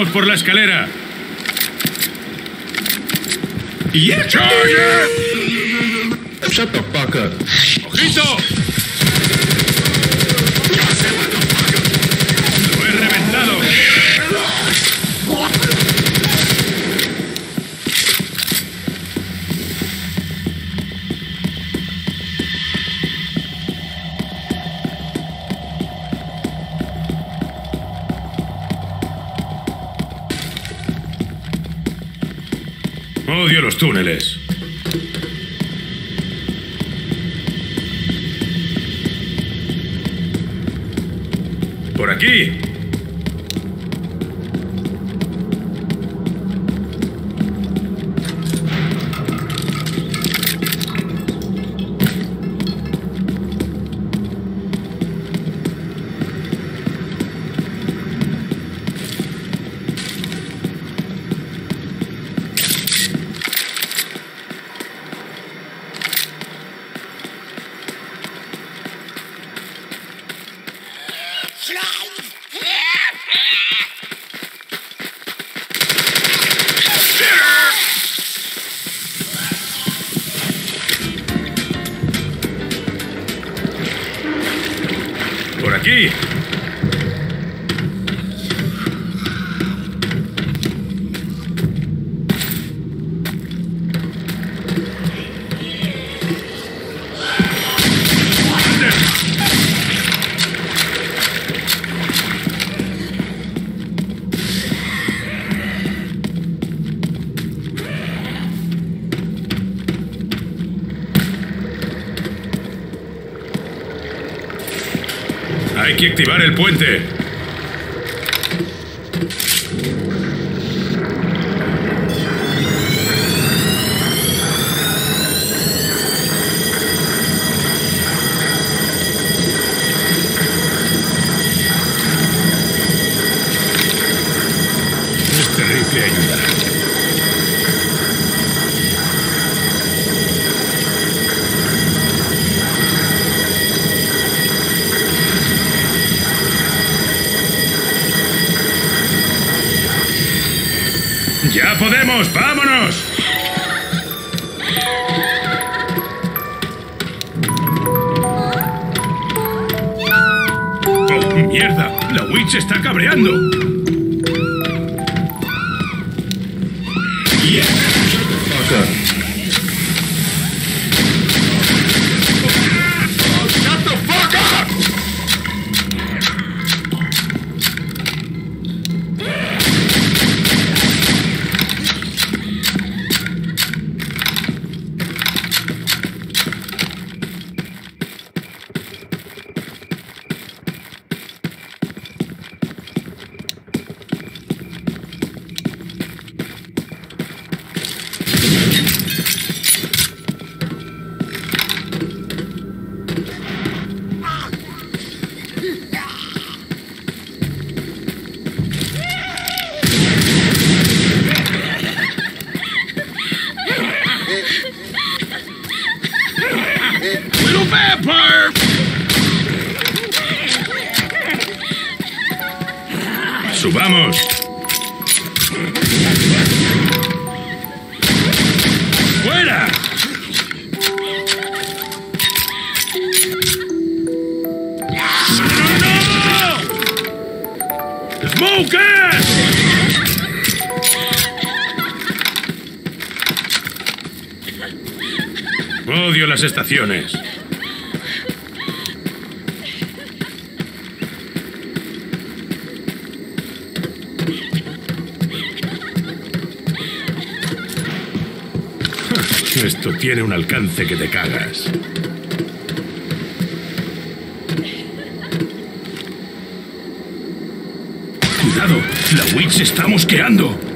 Subamos por la escalera. Up. ¡Ojito! Túneles. Por aquí. Por Hay que activar el puente. Mierda! ¡La Witch está cabreando! Odio las estaciones. Esto tiene un alcance que te cagas. Cuidado, la Witch se está mosqueando.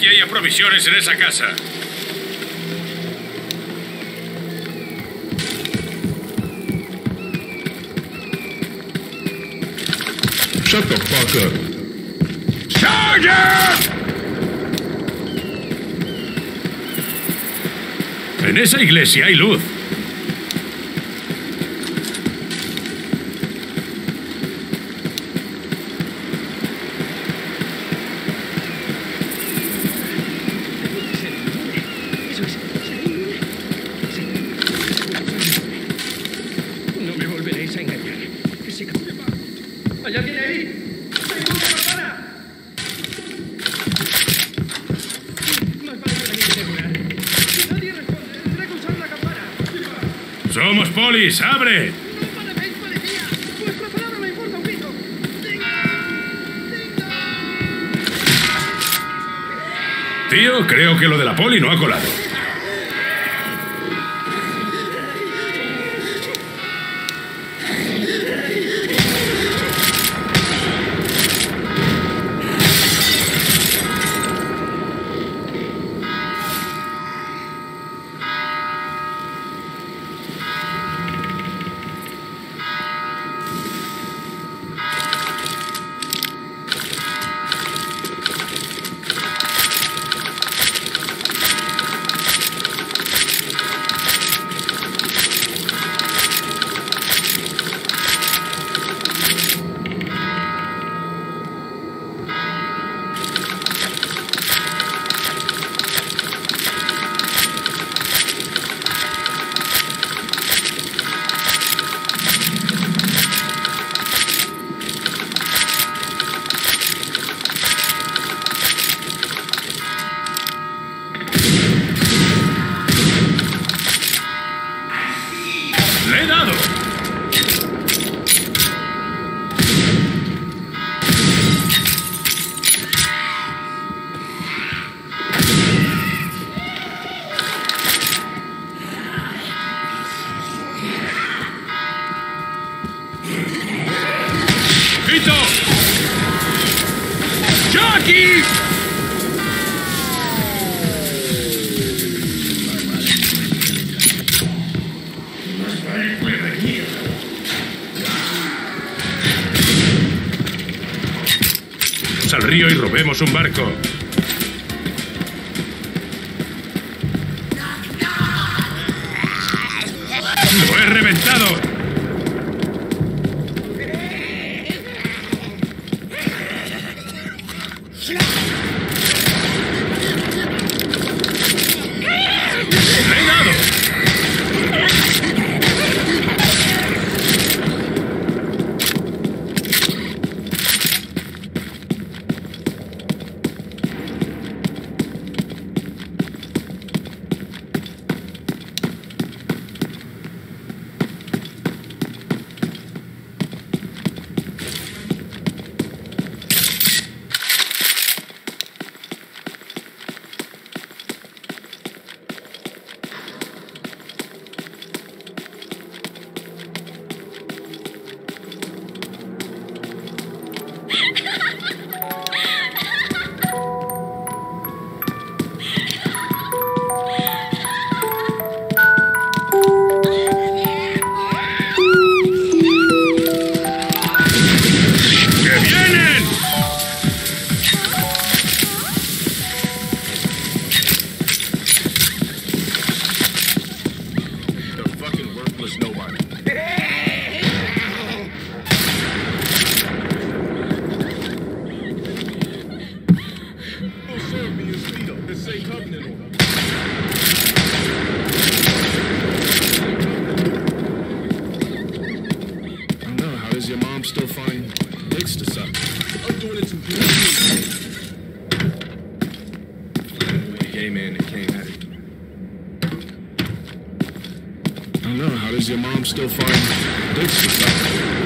Que haya provisiones en esa casa. Shut the fuck up. ¡Sergeant! En esa iglesia hay luz. Eso es. No me Somos polis, abre. ¡No! ¡Vuestra palabra me importa un! Tío, creo que lo de la poli no ha colado. Y robemos un barco. Dicks to suck? I'm doing it too good. Gay man that came at it. I don't know. How does your mom still find dicks to suck?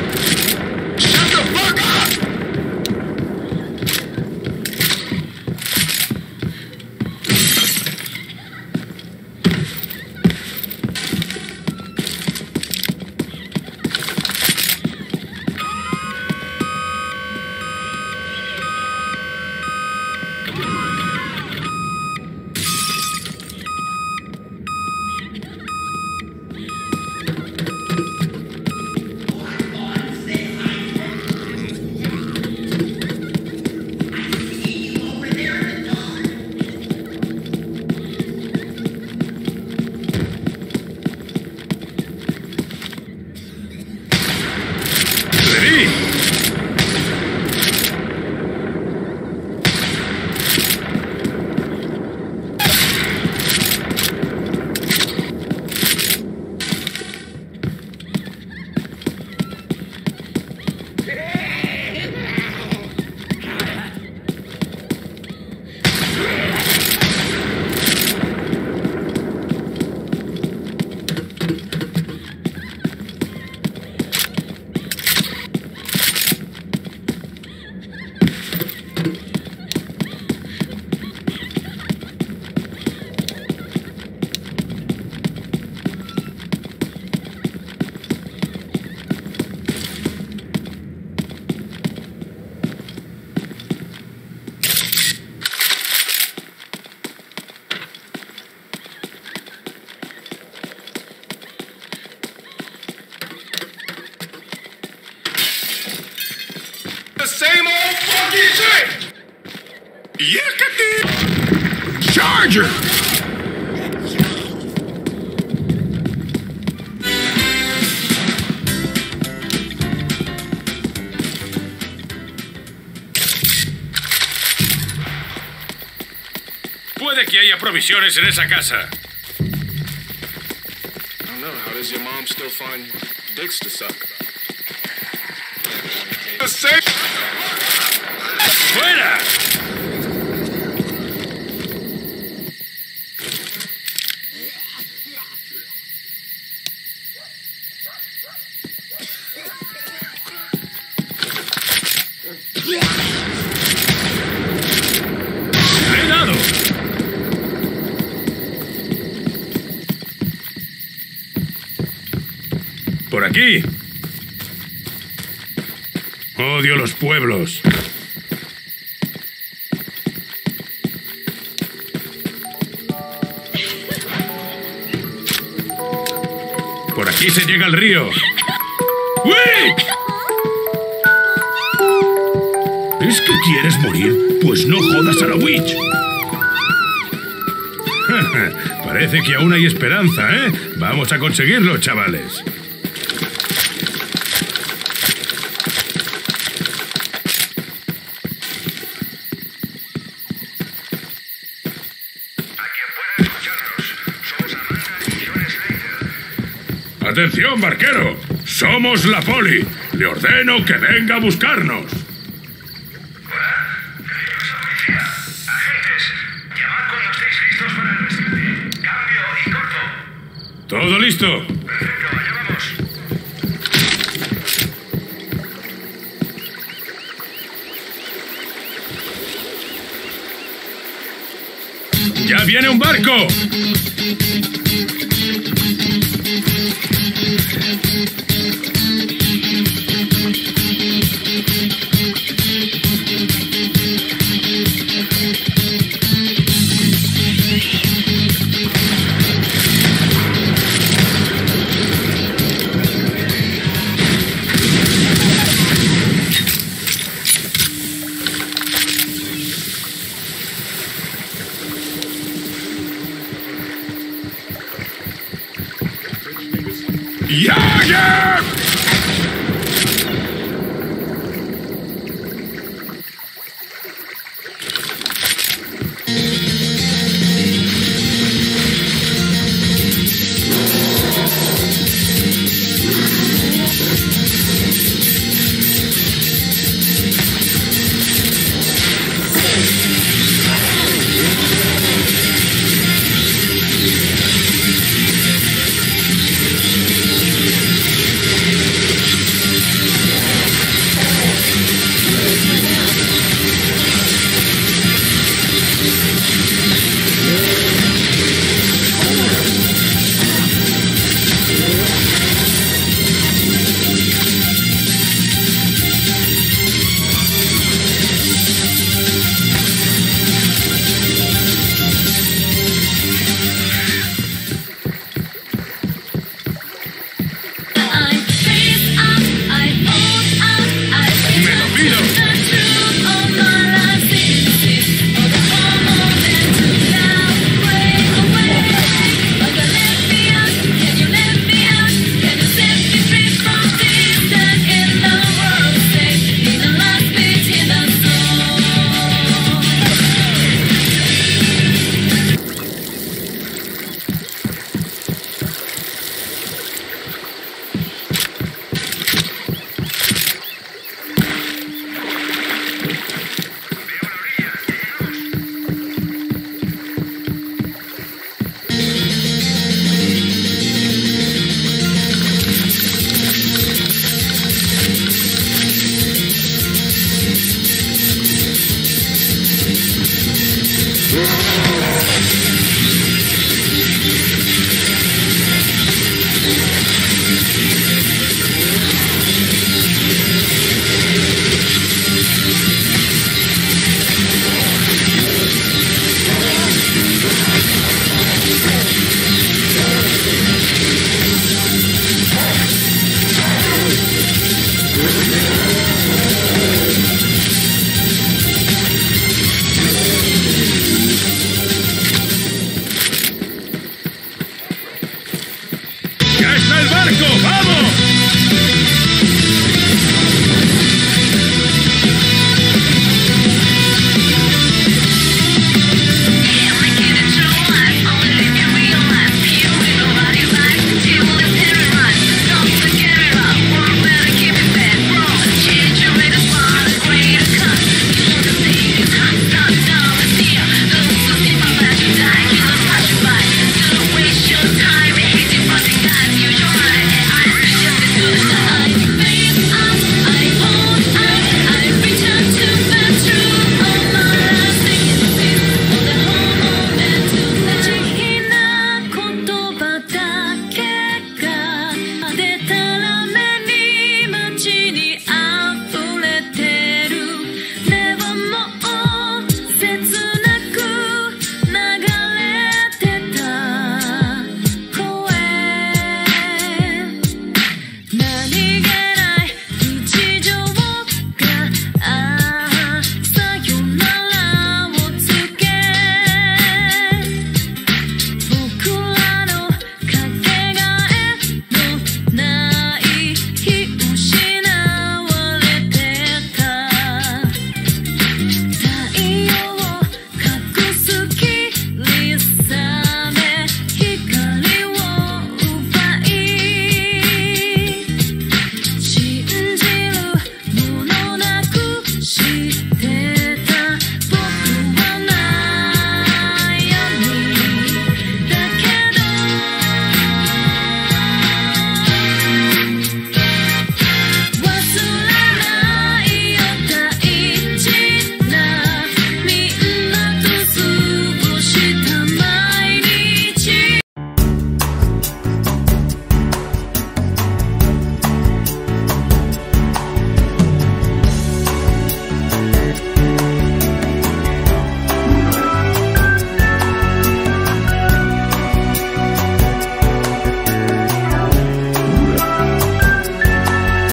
Yakety! Charger! Puede que haya provisiones en esa casa. I don't know. How does your mom still find dicks to suck? ¡Fuera! ¡Le he dado! Por aquí. Los pueblos. Por aquí se llega al río. ¡Uy! ¿Es que quieres morir? Pues no jodas a la witch. Parece que aún hay esperanza, ¿eh? Vamos a conseguirlo, chavales. Atención, barquero. Somos la poli. Le ordeno que venga a buscarnos. Agentes, llamad cuando estéis listos para el rescate. Cambio y corto. Todo listo. Perfecto, allá vamos. ¡Ya viene un barco!